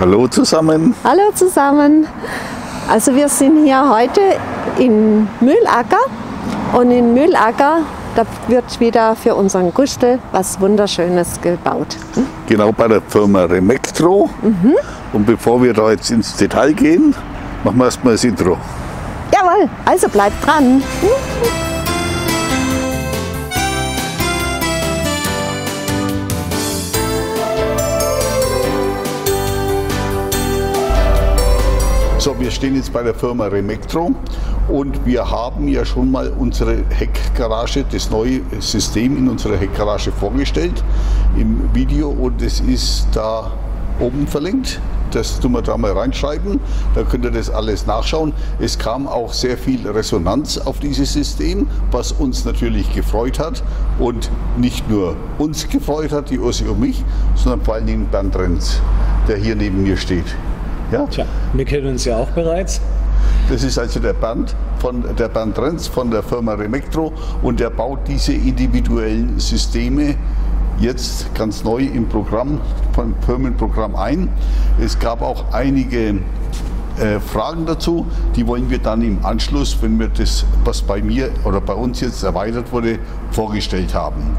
Hallo zusammen. Hallo zusammen. Also wir sind hier heute in Mühlacker und in Mühlacker da wird wieder für unseren Gustel was Wunderschönes gebaut. Hm? Genau bei der Firma Remectro. Mhm. Und bevor wir da jetzt ins Detail gehen, machen wir erstmal das Intro. Jawohl, also bleibt dran. Mhm. So, wir stehen jetzt bei der Firma Remectro und wir haben ja schon mal unsere Heckgarage, das neue System in unserer Heckgarage vorgestellt im Video und es ist da oben verlinkt. Das tun wir da mal reinschreiben, da könnt ihr das alles nachschauen. Es kam auch sehr viel Resonanz auf dieses System, was uns natürlich gefreut hat und nicht nur uns gefreut hat, die Ursi und mich, sondern vor allen Dingen Bernd Renz, der hier neben mir steht. Ja? Tja, wir kennen uns ja auch bereits. Das ist also der Band von der Band Renz von der Firma Remectro und der baut diese individuellen Systeme jetzt ganz neu im Programm, vom Firmenprogramm ein. Es gab auch einige äh, Fragen dazu, die wollen wir dann im Anschluss, wenn wir das, was bei mir oder bei uns jetzt erweitert wurde, vorgestellt haben.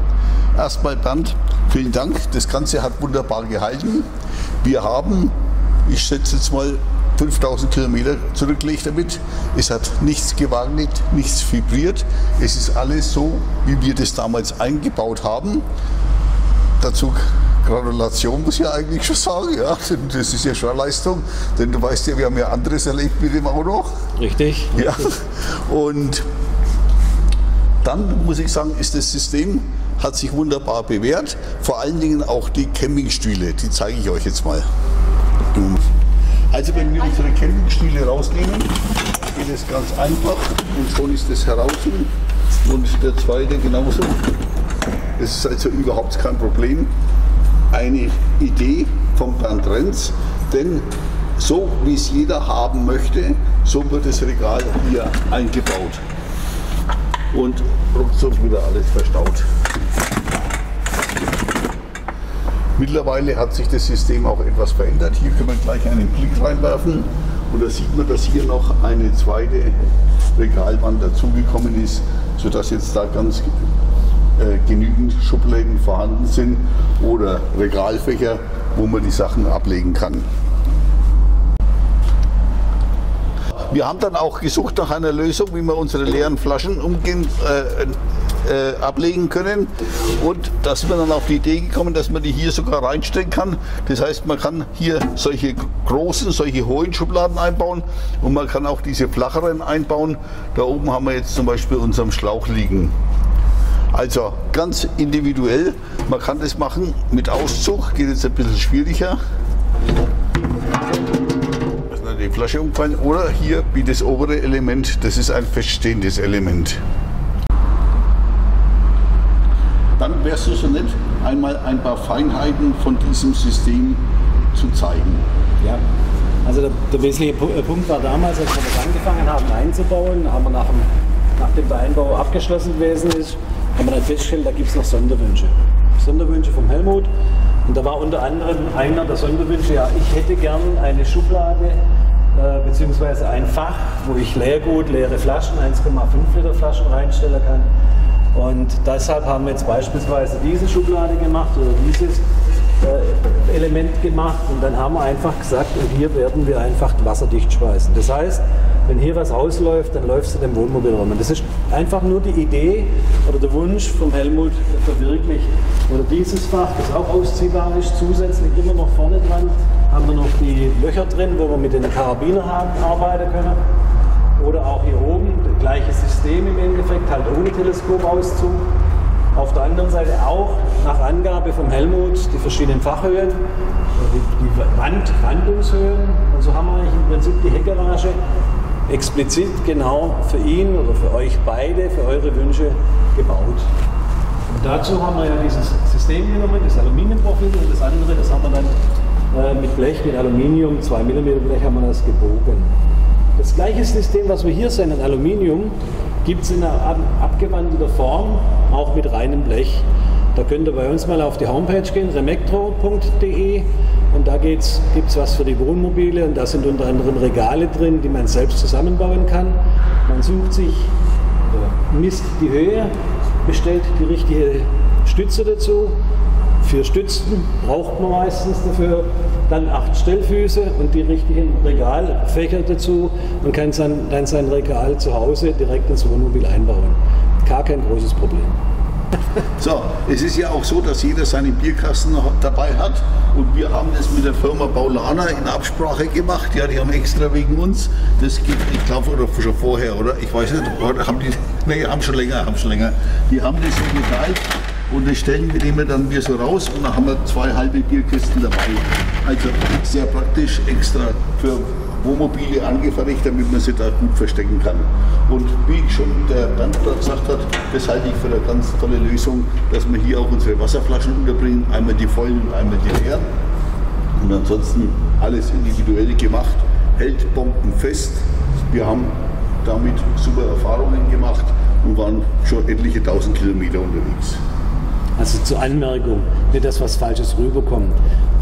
Erstmal Bernd, vielen Dank. Das Ganze hat wunderbar gehalten. Wir haben ich schätze jetzt mal 5000 Kilometer zurückgelegt damit. Es hat nichts gewackelt, nichts vibriert. Es ist alles so, wie wir das damals eingebaut haben. Dazu Gratulation muss ich ja eigentlich schon sagen, ja. Das ist ja schon eine Leistung, denn du weißt ja, wir haben ja anderes erlebt mit dem Auto. Richtig. Ja. Und dann muss ich sagen, ist das System hat sich wunderbar bewährt. Vor allen Dingen auch die Campingstühle, die zeige ich euch jetzt mal. Also wenn wir unsere Campingstühle rausnehmen, geht es ganz einfach und schon ist das heraus. Und der zweite genauso. Das ist also überhaupt kein Problem. Eine Idee von Bernd Renz, denn so wie es jeder haben möchte, so wird das Regal hier eingebaut. Und ruckzuck wieder alles verstaut. Mittlerweile hat sich das System auch etwas verändert. Hier können wir gleich einen Blick reinwerfen und da sieht man, dass hier noch eine zweite Regalwand dazugekommen ist, sodass jetzt da ganz äh, genügend Schubladen vorhanden sind oder Regalfächer, wo man die Sachen ablegen kann. Wir haben dann auch gesucht nach einer Lösung, wie wir unsere leeren Flaschen umgehen, äh, äh, ablegen können. Und da sind wir dann auf die Idee gekommen, dass man die hier sogar reinstellen kann. Das heißt, man kann hier solche großen, solche hohen Schubladen einbauen und man kann auch diese flacheren einbauen. Da oben haben wir jetzt zum Beispiel unseren Schlauch liegen. Also ganz individuell. Man kann das machen mit Auszug, geht jetzt ein bisschen schwieriger. Die Flasche umfallen oder hier wie das obere Element, das ist ein feststehendes Element. Dann wärst du so nett, einmal ein paar Feinheiten von diesem System zu zeigen. Ja, also der, der wesentliche äh, Punkt war damals, als wir das angefangen haben einzubauen, haben wir nach dem, nachdem der Einbau abgeschlossen gewesen ist, haben wir dann festgestellt, da gibt es noch Sonderwünsche. Sonderwünsche vom Helmut. Und da war unter anderem einer der Sonderwünsche, ja, ich hätte gern eine Schublade äh, beziehungsweise ein Fach, wo ich Leergut, leere Flaschen, 1,5 Liter Flaschen reinstellen kann und deshalb haben wir jetzt beispielsweise diese Schublade gemacht oder dieses äh, Element gemacht und dann haben wir einfach gesagt, und hier werden wir einfach wasserdicht schweißen. Das heißt, wenn hier was ausläuft, dann läuft es in dem Wohnmobil rum. Und das ist einfach nur die Idee oder der Wunsch vom Helmut verwirklicht. Oder dieses Fach, das auch ausziehbar ist, zusätzlich immer noch vorne dran, haben wir noch die Löcher drin, wo wir mit den Karabinerhaken arbeiten können. Oder auch hier oben, das gleiche System im Endeffekt, halt ohne Teleskopauszug. Auf der anderen Seite auch nach Angabe vom Helmut die verschiedenen Fachhöhen, die, die Wand, Wandungshöhen. Und so haben wir eigentlich im Prinzip die Heckgarage explizit genau für ihn oder für euch beide, für eure Wünsche gebaut. Und dazu haben wir ja dieses System genommen, das Aluminiumprofil und das andere, das haben wir dann äh, mit Blech, mit Aluminium, 2 mm Blech haben wir das gebogen. Das gleiche System, was wir hier sehen, in Aluminium, gibt es in einer abgewandelter Form, auch mit reinem Blech. da könnt ihr bei uns mal auf die Homepage gehen, remectro.de und da gibt es was für die Wohnmobile und da sind unter anderem Regale drin, die man selbst zusammenbauen kann. Man sucht sich, misst die Höhe, bestellt die richtige Stütze dazu. Für Stützen braucht man meistens dafür dann acht Stellfüße und die richtigen Regalfächer dazu und kann dann sein Regal zu Hause direkt ins Wohnmobil einbauen. Gar kein großes Problem. So, es ist ja auch so, dass jeder seinen Bierkasten dabei hat und wir haben das mit der Firma Paulana in Absprache gemacht. Ja, die haben extra wegen uns, das geht, ich glaube, oder schon vorher, oder? Ich weiß nicht, haben die, nee, haben schon länger, haben schon länger. Die haben das so geteilt und das stellen wir nehmen dann wir so raus und dann haben wir zwei halbe Bierkisten dabei. Also sehr praktisch, extra für Wohnmobile angefertigt, damit man sie da gut verstecken kann. Und wie schon der Bernd gesagt hat, das halte ich für eine ganz tolle Lösung, dass wir hier auch unsere Wasserflaschen unterbringen, einmal die vollen und einmal die leeren. Und ansonsten alles individuell gemacht, hält bombenfest. Wir haben damit super Erfahrungen gemacht und waren schon etliche tausend Kilometer unterwegs. Also zur Anmerkung, nicht das, was Falsches rüberkommt.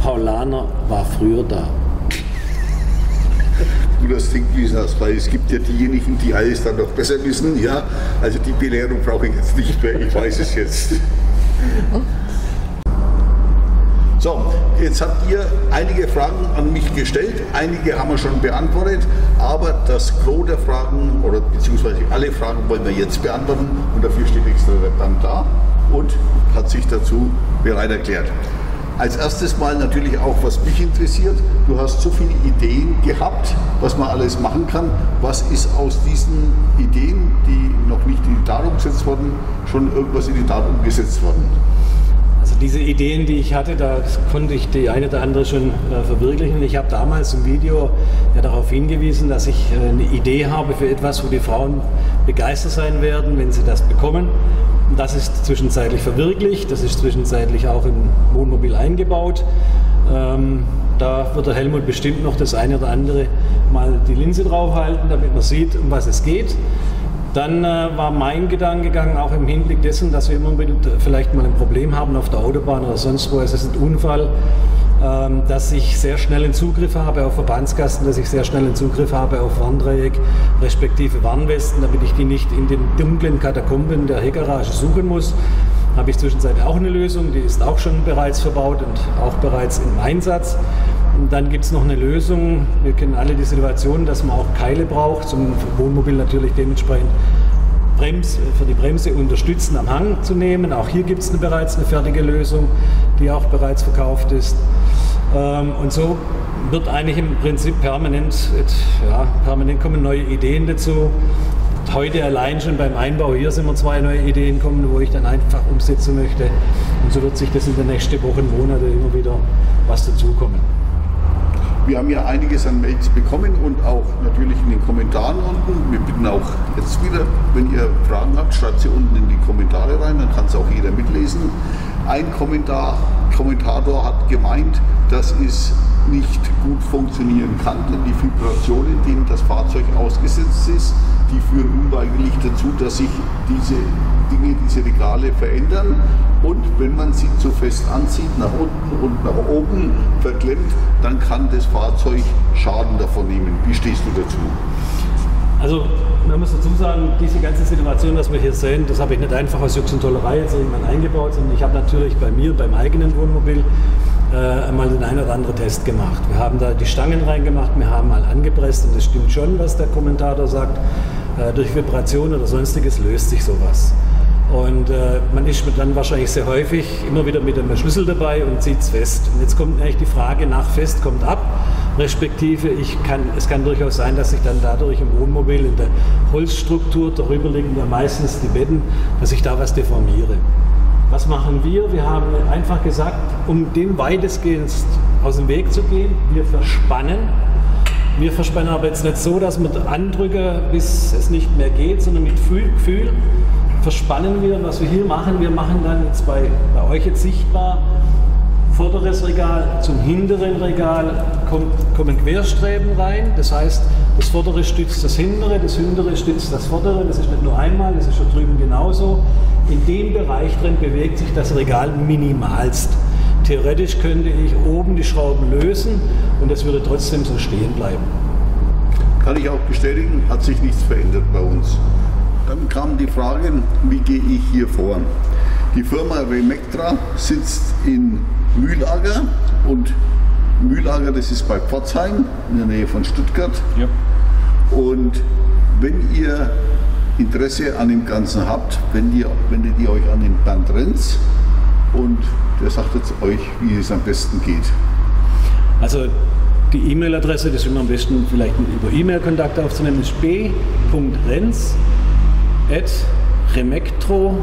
Paulaner war früher da du das Denkwissen hast, weil es gibt ja diejenigen, die alles dann noch besser wissen. Ja, also die Belehrung brauche ich jetzt nicht mehr, ich weiß es jetzt. So, jetzt habt ihr einige Fragen an mich gestellt, einige haben wir schon beantwortet, aber das Gros der Fragen oder beziehungsweise alle Fragen wollen wir jetzt beantworten und dafür steht extra Band da und hat sich dazu bereit erklärt. Als erstes mal natürlich auch, was mich interessiert. Du hast so viele Ideen gehabt, was man alles machen kann. Was ist aus diesen Ideen, die noch nicht in die Tat umgesetzt wurden, schon irgendwas in die Tat umgesetzt worden? Also diese Ideen, die ich hatte, da konnte ich die eine oder andere schon äh, verwirklichen. Ich habe damals im Video ja darauf hingewiesen, dass ich äh, eine Idee habe für etwas, wo die Frauen begeistert sein werden, wenn sie das bekommen. Das ist zwischenzeitlich verwirklicht, das ist zwischenzeitlich auch im Wohnmobil eingebaut. Ähm, da wird der Helmut bestimmt noch das eine oder andere mal die Linse draufhalten, damit man sieht, um was es geht. Dann äh, war mein Gedanke gegangen, auch im Hinblick dessen, dass wir immer wieder vielleicht mal ein Problem haben auf der Autobahn oder sonst wo, es ist ein Unfall ähm, dass ich sehr schnell einen Zugriff habe auf Verbandskasten, dass ich sehr schnell einen Zugriff habe auf Warndreieck, respektive Warnwesten, damit ich die nicht in den dunklen Katakomben der Heckgarage suchen muss. Habe ich zwischenzeitlich auch eine Lösung, die ist auch schon bereits verbaut und auch bereits im Einsatz. Und dann gibt es noch eine Lösung, wir kennen alle die Situation, dass man auch Keile braucht, zum Wohnmobil natürlich dementsprechend Brems, für die Bremse unterstützen am Hang zu nehmen. Auch hier gibt es bereits eine fertige Lösung, die auch bereits verkauft ist. Ähm, und so wird eigentlich im Prinzip permanent, ja, permanent kommen neue Ideen dazu. Heute allein schon beim Einbau hier sind wir zwei neue Ideen kommen, wo ich dann einfach umsetzen möchte. Und so wird sich das in den nächsten Wochen, Monaten immer wieder was dazukommen. Wir haben ja einiges an Mails bekommen und auch natürlich in den Kommentaren unten. Wir bitten auch jetzt wieder, wenn ihr Fragen habt, schreibt sie unten in die Kommentare rein, dann kann es auch jeder mitlesen. Ein Kommentar, Kommentator hat gemeint, dass es nicht gut funktionieren kann, denn die Vibrationen, denen das Fahrzeug ausgesetzt ist, die führen unweigerlich dazu, dass sich diese Dinge, diese Regale verändern und wenn man sie zu fest anzieht, nach unten und nach oben verklemmt, dann kann das Fahrzeug Schaden davon nehmen. Wie stehst du dazu? Also man muss dazu sagen, diese ganze Situation, was wir hier sehen, das habe ich nicht einfach aus Jux und Tollerei jetzt irgendwann eingebaut, sondern ich habe natürlich bei mir, beim eigenen Wohnmobil, äh, einmal den einen oder anderen Test gemacht. Wir haben da die Stangen reingemacht, wir haben mal angepresst und das stimmt schon, was der Kommentator sagt. Äh, durch Vibration oder sonstiges löst sich sowas. Und äh, man ist dann wahrscheinlich sehr häufig immer wieder mit einem Schlüssel dabei und zieht es fest. Und jetzt kommt eigentlich die Frage nach fest kommt ab, respektive ich kann, es kann durchaus sein, dass ich dann dadurch im Wohnmobil in der Holzstruktur, darüber liegen ja meistens die Betten, dass ich da was deformiere. Was machen wir? Wir haben einfach gesagt, um dem weitestgehend aus dem Weg zu gehen, wir verspannen wir verspannen aber jetzt nicht so, dass wir andrücken, bis es nicht mehr geht, sondern mit Gefühl verspannen wir. Was wir hier machen, wir machen dann jetzt bei, bei euch jetzt sichtbar vorderes Regal zum hinteren Regal kommt, kommen Querstreben rein. Das heißt, das vordere stützt das hintere, das hintere stützt das vordere. Das ist nicht nur einmal, das ist schon drüben genauso. In dem Bereich drin bewegt sich das Regal minimalst. Theoretisch könnte ich oben die Schrauben lösen und es würde trotzdem so stehen bleiben. Kann ich auch bestätigen, hat sich nichts verändert bei uns. Dann kam die Frage, wie gehe ich hier vor? Die Firma Remectra sitzt in Mühlager und Mühlager, das ist bei Pforzheim in der Nähe von Stuttgart. Ja. Und wenn ihr Interesse an dem Ganzen habt, wendet ihr, wendet ihr euch an den Bernd Renz und der sagt jetzt euch, wie es am besten geht. Also die E-Mail-Adresse, das ist immer am besten vielleicht über E-Mail-Kontakt aufzunehmen, ist b.renz at remectro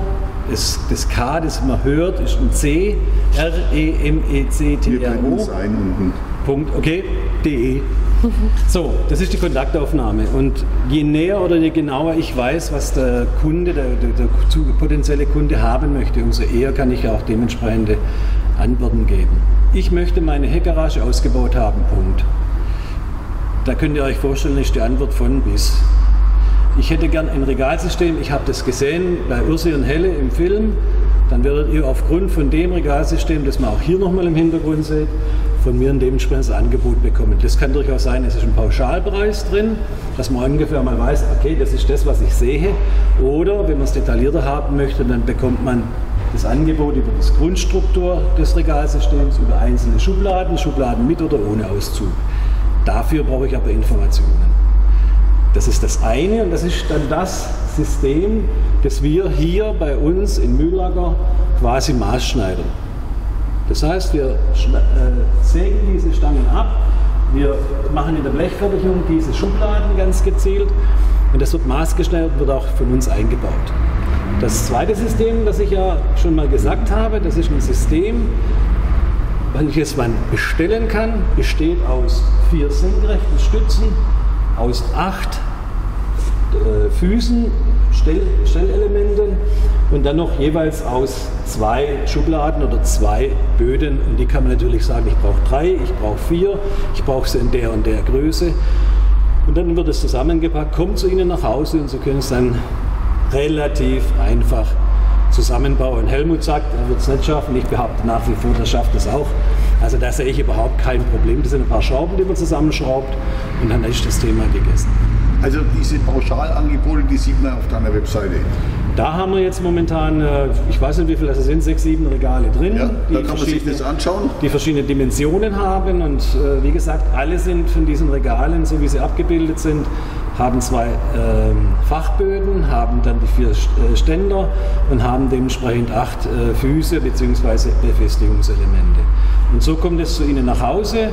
das, das K, das man hört, ist ein C, Wir R-E-M-E-C-T-R-O. blenden es ein unten. Punkt, okay, de. So, das ist die Kontaktaufnahme. Und je näher oder je genauer ich weiß, was der Kunde, der, der, der potenzielle Kunde haben möchte, umso eher kann ich auch dementsprechende Antworten geben. Ich möchte meine Heckgarage ausgebaut haben, Punkt. Da könnt ihr euch vorstellen, ist die Antwort von bis. Ich hätte gern ein Regalsystem, ich habe das gesehen bei Ursi und Helle im Film. Dann werdet ihr aufgrund von dem Regalsystem, das man auch hier nochmal im Hintergrund seht, von mir ein dementsprechendes Angebot bekommen. Das kann durchaus sein, es ist ein Pauschalpreis drin, dass man ungefähr mal weiß, okay, das ist das, was ich sehe. Oder wenn man es detaillierter haben möchte, dann bekommt man das Angebot über die Grundstruktur des Regalsystems, über einzelne Schubladen, Schubladen mit oder ohne Auszug. Dafür brauche ich aber Informationen. Das ist das eine und das ist dann das System, das wir hier bei uns in Mühlager quasi maßschneidern. Das heißt, wir äh, sägen diese Stangen ab, wir machen in der Blechfertigung diese Schubladen ganz gezielt und das wird maßgeschneidert und wird auch von uns eingebaut. Das zweite System, das ich ja schon mal gesagt habe, das ist ein System, welches man bestellen kann, besteht aus vier senkrechten Stützen, aus acht äh, Füßen, Stell Stellelementen und dann noch jeweils aus zwei Schubladen oder zwei Böden. Und die kann man natürlich sagen, ich brauche drei, ich brauche vier, ich brauche sie in der und der Größe. Und dann wird es zusammengepackt, kommt zu Ihnen nach Hause und Sie können es dann relativ einfach zusammenbauen. Helmut sagt, er wird es nicht schaffen. Ich behaupte nach wie vor, er schafft es auch. Also da sehe ich überhaupt kein Problem. Das sind ein paar Schrauben, die man zusammenschraubt und dann ist das Thema gegessen. Also diese Pauschalangebote, die sieht man auf deiner Webseite. Da haben wir jetzt momentan, äh, ich weiß nicht wie viele das sind, sechs, sieben Regale drin. Ja, die da kann man sich verschiedene- das anschauen. die verschiedene Dimensionen haben und äh, wie gesagt, alle sind von diesen Regalen, so wie sie abgebildet sind, haben zwei ähm, Fachböden, haben dann die vier äh, Ständer und haben dementsprechend acht Füße bzw. Befestigungselemente. Und so kommt es zu Ihnen nach Hause.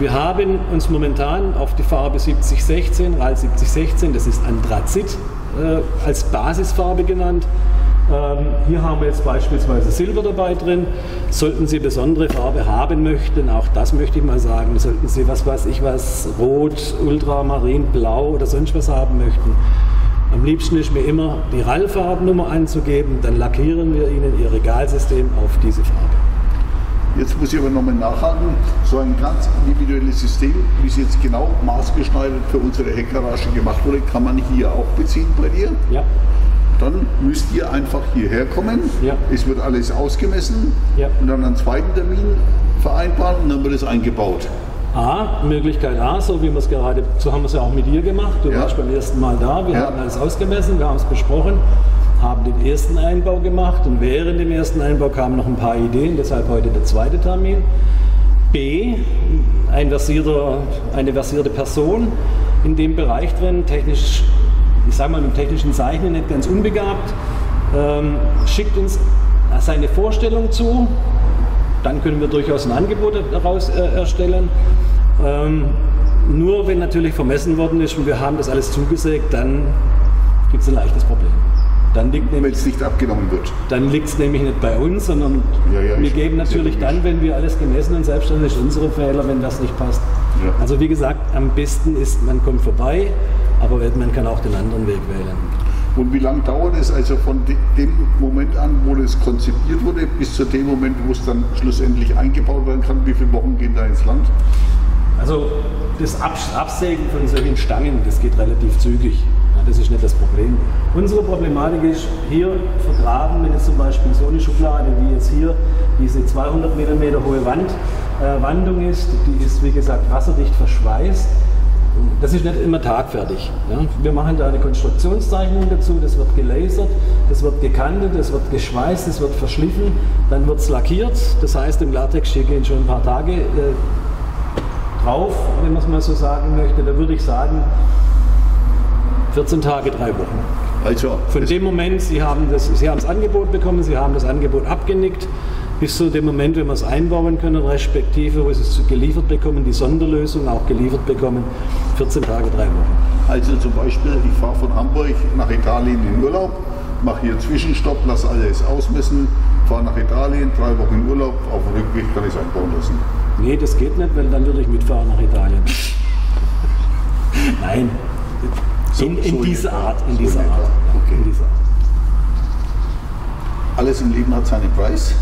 Wir haben uns momentan auf die Farbe 7016, RAL 7016, das ist Anthrazit, äh, als Basisfarbe genannt. Ähm, hier haben wir jetzt beispielsweise Silber dabei drin. Sollten Sie besondere Farbe haben möchten, auch das möchte ich mal sagen, sollten Sie was weiß ich was, Rot, Ultramarin, Blau oder sonst was haben möchten. Am liebsten ist mir immer die RAL-Farbennummer anzugeben, dann lackieren wir Ihnen Ihr Regalsystem auf diese Farbe. Jetzt muss ich aber nochmal nachhaken. So ein ganz individuelles System, wie es jetzt genau maßgeschneidert für unsere Heckgarage gemacht wurde, kann man hier auch beziehen bei dir. Ja, Dann müsst ihr einfach hierher kommen. Ja. Es wird alles ausgemessen Ja. und dann einen zweiten Termin vereinbaren und dann wird es eingebaut. A, Möglichkeit A, so wie wir es gerade, so haben wir es ja auch mit dir gemacht. Du Ja. warst beim ersten Mal da, wir Ja. haben alles ausgemessen, wir haben es besprochen, haben den ersten Einbau gemacht und während dem ersten Einbau kamen noch ein paar Ideen, deshalb heute der zweite Termin. B, ein versierter, eine versierte Person in dem Bereich drin, technisch, ich sage mal mit technischen Zeichnen nicht ganz unbegabt, ähm, schickt uns seine Vorstellung zu, dann können wir durchaus ein Angebot daraus äh, erstellen. Ähm, nur wenn natürlich vermessen worden ist und wir haben das alles zugesägt, dann gibt es ein leichtes Problem. Dann liegt Wenn nämlich es nicht abgenommen wird. dann liegt es nämlich nicht bei uns, sondern Ja, ja, wir geben natürlich dann, wenn wir alles gemessen und selbstständig unsere Fehler, wenn das nicht passt. Ja. Also wie gesagt, am besten ist, man kommt vorbei, aber man kann auch den anderen Weg wählen. Und wie lange dauert es also von dem Moment an, wo das konzipiert wurde, bis zu dem Moment, wo es dann schlussendlich eingebaut werden kann? Wie viele Wochen gehen da ins Land? Also das Absägen von solchen Stangen, das geht relativ zügig. Das ist nicht das Problem. Unsere Problematik ist hier vergraben, wenn jetzt zum Beispiel so eine Schublade wie jetzt hier diese 200 mm hohe Wand, äh, Wandung ist, die ist wie gesagt wasserdicht verschweißt das ist nicht immer tagfertig. Ja. Wir machen da eine Konstruktionszeichnung dazu, das wird gelasert, das wird gekantet, das wird geschweißt, das wird verschliffen, dann wird es lackiert. Das heißt, im Latex hier gehen schon ein paar Tage äh, drauf, wenn man es mal so sagen möchte. Da würde ich sagen, 14 Tage, drei Wochen. Also, Von dem Moment, Sie haben, das, Sie haben das Angebot bekommen, Sie haben das Angebot abgenickt, bis zu dem Moment, wenn wir es einbauen können, respektive, wo Sie es geliefert bekommen, die Sonderlösung auch geliefert bekommen, 14 Tage, drei Wochen. Also zum Beispiel, ich fahre von Hamburg nach Italien in Urlaub, mache hier Zwischenstopp, lasse alles ausmessen, fahre nach Italien, drei Wochen in Urlaub, auf dem Rückweg kann ich es einbauen lassen. Nee, das geht nicht, weil dann würde ich mitfahren nach Italien. Nein, so, in, in so dieser Art. In, so dieser Art. Okay. in dieser Art. Alles im Leben hat seinen Preis.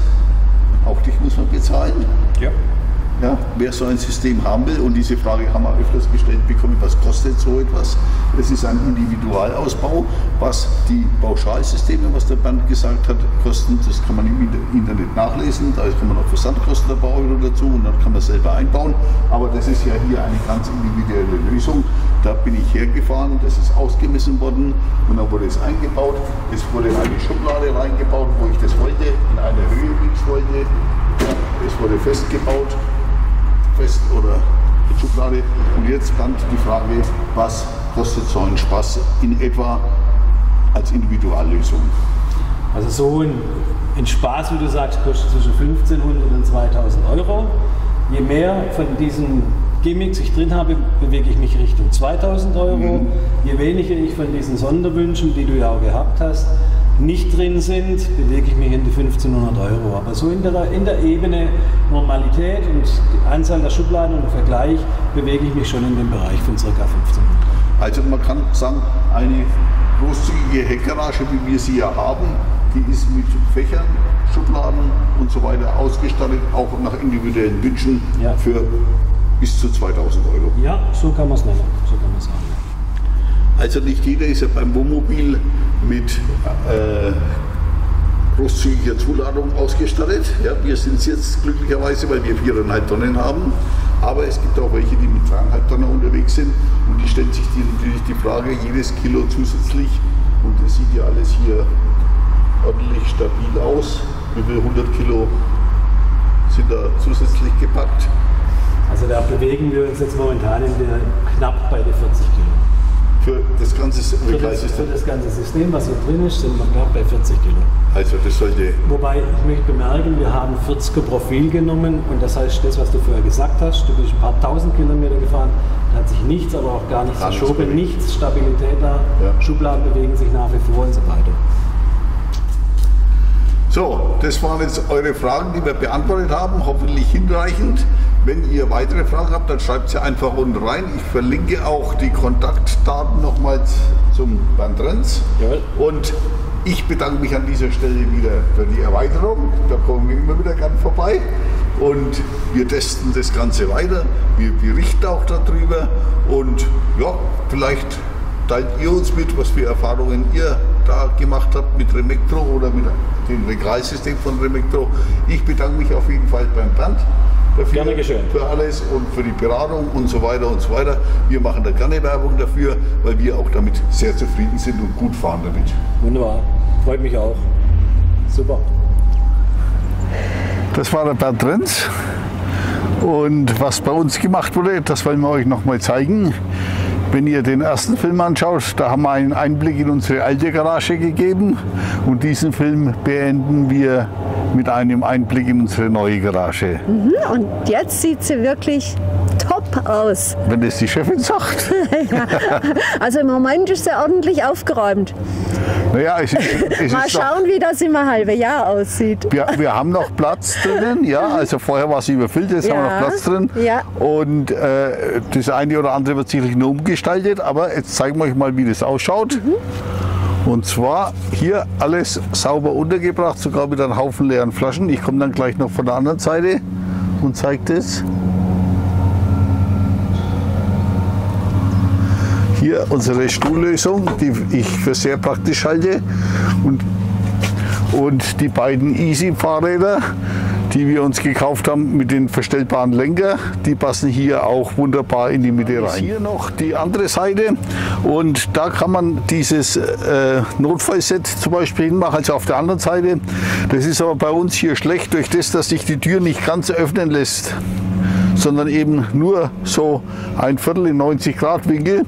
Auch dich muss man bezahlen. Ja. Ja, wer so ein System haben will, und diese Frage haben wir öfters gestellt bekommen, was kostet so etwas? Es ist ein Individualausbau, was die Pauschalsysteme, was der Band gesagt hat, kosten, das kann man im Internet nachlesen, da kann man noch Versandkosten der Bauherr dazu und dann kann man selber einbauen. Aber das ist ja hier eine ganz individuelle Lösung. Da bin ich hergefahren, das ist ausgemessen worden und dann wurde es eingebaut. Es wurde eine Schublade reingebaut, wo ich das wollte, in einer Höhe, wie ich es wollte. Es wurde festgebaut fest oder die Schublade. Und jetzt dann die Frage, was kostet so ein Spaß in etwa als Individuallösung? Also so ein, ein Spaß, wie du sagst, kostet zwischen 1500 und 2000 Euro. Je mehr von diesen Gimmicks ich drin habe, bewege ich mich Richtung 2000 Euro. Mhm. Je weniger ich von diesen Sonderwünschen, die du ja auch gehabt hast, nicht drin sind, bewege ich mich in die 1500 Euro. Aber so in der, in der Ebene Normalität und die Anzahl der Schubladen und der Vergleich bewege ich mich schon in dem Bereich von ca. 1500. Also man kann sagen, eine großzügige Heckgarage, wie wir sie ja haben, die ist mit Fächern, Schubladen und so weiter ausgestattet, auch nach individuellen Wünschen ja. für bis zu 2000 Euro. Ja, so kann man es nennen. So kann man sagen. Also nicht jeder ist ja beim Wohnmobil mit äh, großzügiger Zuladung ausgestattet. Ja, wir sind es jetzt glücklicherweise, weil wir viereinhalb Tonnen haben. Aber es gibt auch welche, die mit dreieinhalb Tonnen unterwegs sind. Und die stellt sich die natürlich die Frage, jedes Kilo zusätzlich, und das sieht ja alles hier ordentlich stabil aus, wie viel 100 Kilo sind da zusätzlich gepackt? Also da bewegen wir uns jetzt momentan in der, knapp bei den 40 Kilo. Für das ganze für das, für das ganze System, was hier drin ist, sind wir gerade bei 40 Kilo. Also das sollte. Wobei ich möchte bemerken, wir haben 40er Profil genommen und das heißt, das, was du vorher gesagt hast, du bist ein paar tausend Kilometer gefahren, da hat sich nichts, aber auch gar nichts verschoben, nichts, Stabilität da, ja. Schubladen bewegen sich nach wie vor und so weiter. So, das waren jetzt eure Fragen, die wir beantwortet haben, hoffentlich hinreichend. Wenn ihr weitere Fragen habt, dann schreibt sie einfach unten rein. Ich verlinke auch die Kontaktdaten nochmals zum Bandrenz. Und ich bedanke mich an dieser Stelle wieder für die Erweiterung. Da kommen wir immer wieder gern vorbei. Und wir testen das Ganze weiter. Wir berichten auch darüber. Und ja, vielleicht teilt ihr uns mit, was für Erfahrungen ihr da gemacht habt mit Remectro oder mit dem Regalsystem von Remectro. Ich bedanke mich auf jeden Fall beim Band dafür, gerne geschehen. für alles und für die Beratung und so weiter und so weiter. Wir machen da gerne Werbung dafür, weil wir auch damit sehr zufrieden sind und gut fahren damit. Wunderbar, freut mich auch. Super. Das war der Bernd Renz. Und was bei uns gemacht wurde, das wollen wir euch noch mal zeigen. Wenn ihr den ersten Film anschaut, da haben wir einen Einblick in unsere alte Garage gegeben und diesen Film beenden wir mit einem Einblick in unsere neue Garage. Mhm, und jetzt sieht sie wirklich top aus. Wenn das die Chefin sagt. ja. Also im Moment ist sie ordentlich aufgeräumt. Naja, es, es Mal schauen, wie das im halben Jahr aussieht. Wir, wir, haben noch Platz drinnen, ja. Also vorher war sie überfüllt, jetzt ja. haben wir noch Platz drin. Ja. Und äh, das eine oder andere wird sicherlich nur umgestaltet, aber jetzt zeigen wir euch mal, wie das ausschaut. Mhm. Und zwar hier alles sauber untergebracht, sogar mit einem Haufen leeren Flaschen. Ich komme dann gleich noch von der anderen Seite und zeige das. Hier unsere Stuhllösung, die ich für sehr praktisch halte. Und, und die beiden Easy-Fahrräder, die wir uns gekauft haben mit den verstellbaren Lenker. Die passen hier auch wunderbar in die Mitte rein. Hier noch die andere Seite und da kann man dieses äh, Notfallset zum Beispiel hinmachen, also auf der anderen Seite. Das ist aber bei uns hier schlecht durch das, dass sich die Tür nicht ganz öffnen lässt sondern eben nur so ein Viertel in 90 Grad Winkel.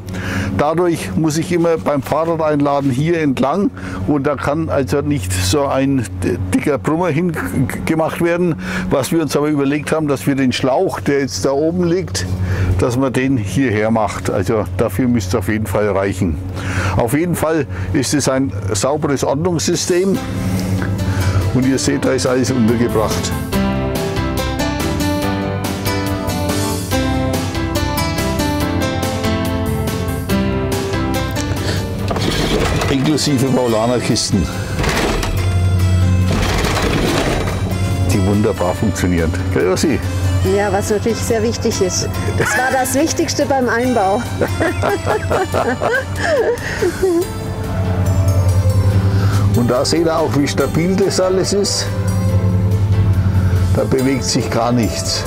Dadurch muss ich immer beim Fahrrad einladen hier entlang und da kann also nicht so ein dicker Brummer hingemacht werden. Was wir uns aber überlegt haben, dass wir den Schlauch, der jetzt da oben liegt, dass man den hierher macht. Also dafür müsste es auf jeden Fall reichen. Auf jeden Fall ist es ein sauberes Ordnungssystem und ihr seht, da ist alles untergebracht. Inklusive Paulaner-Kisten, die wunderbar funktionieren. Gell, Ossi? Ja, was natürlich sehr wichtig ist. Das war das Wichtigste beim Einbau. Und da seht ihr auch, wie stabil das alles ist. Da bewegt sich gar nichts.